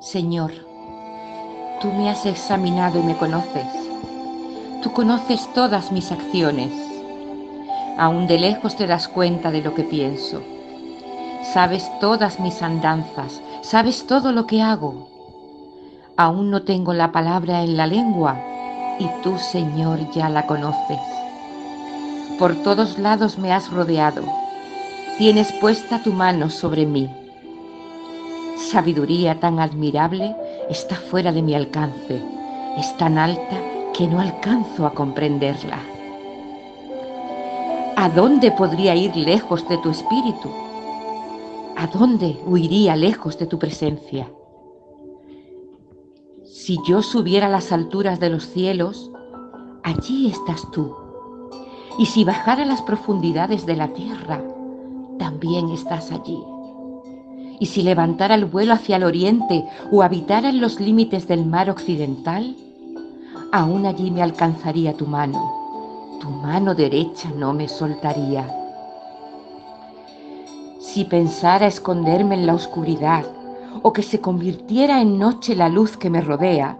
Señor, tú me has examinado y me conoces. Tú conoces todas mis acciones. Aún de lejos te das cuenta de lo que pienso. Sabes todas mis andanzas, sabes todo lo que hago. Aún no tengo la palabra en la lengua y tú, Señor, ya la conoces. Por todos lados me has rodeado. Tienes puesta tu mano sobre mí. Sabiduría tan admirable está fuera de mi alcance. Es tan alta que no alcanzo a comprenderla. ¿A dónde podría ir lejos de tu espíritu? ¿A dónde huiría lejos de tu presencia? Si yo subiera a las alturas de los cielos, allí estás tú. Y si bajara a las profundidades de la tierra, también estás allí. Y si levantara el vuelo hacia el oriente o habitara en los límites del mar occidental, aún allí me alcanzaría tu mano tu mano derecha no me soltaría. Si pensara esconderme en la oscuridad o que se convirtiera en noche la luz que me rodea,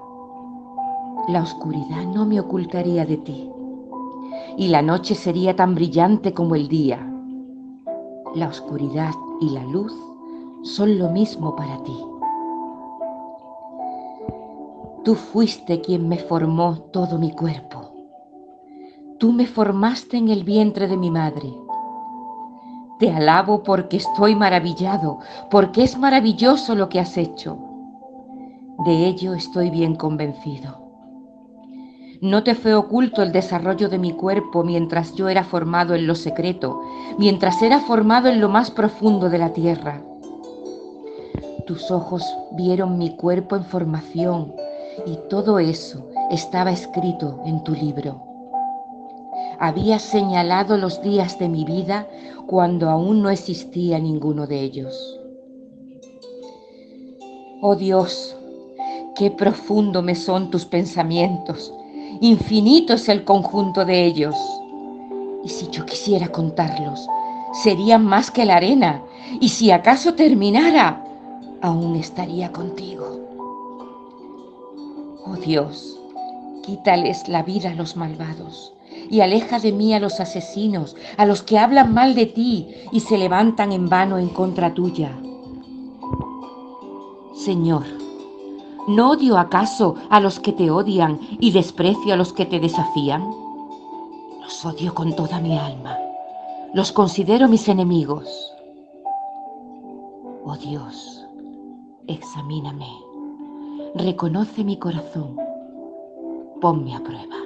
la oscuridad no me ocultaría de ti y la noche sería tan brillante como el día. La oscuridad y la luz son lo mismo para ti. Tú fuiste quien me formó todo mi cuerpo Tú me formaste en el vientre de mi madre. Te alabo porque estoy maravillado, porque es maravilloso lo que has hecho. De ello estoy bien convencido. No te fue oculto el desarrollo de mi cuerpo mientras yo era formado en lo secreto, mientras era formado en lo más profundo de la tierra. Tus ojos vieron mi cuerpo en formación y todo eso estaba escrito en tu libro había señalado los días de mi vida cuando aún no existía ninguno de ellos. Oh Dios, qué profundo me son tus pensamientos, infinito es el conjunto de ellos. Y si yo quisiera contarlos, serían más que la arena, y si acaso terminara, aún estaría contigo. Oh Dios, quítales la vida a los malvados y aleja de mí a los asesinos, a los que hablan mal de ti y se levantan en vano en contra tuya. Señor, ¿no odio acaso a los que te odian y desprecio a los que te desafían? Los odio con toda mi alma, los considero mis enemigos. Oh Dios, examíname, reconoce mi corazón, ponme a prueba.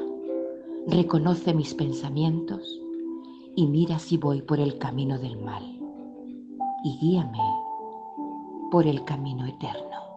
Reconoce mis pensamientos y mira si voy por el camino del mal. Y guíame por el camino eterno.